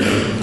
Yeah.